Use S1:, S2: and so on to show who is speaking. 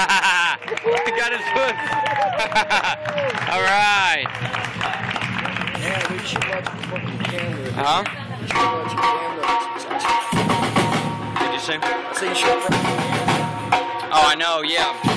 S1: he got his foot. All right.
S2: Yeah, we should watch the fucking camera.
S1: Huh?
S2: We should watch camera.
S1: Did you say?
S2: I you should.
S1: Oh, I know. Yeah.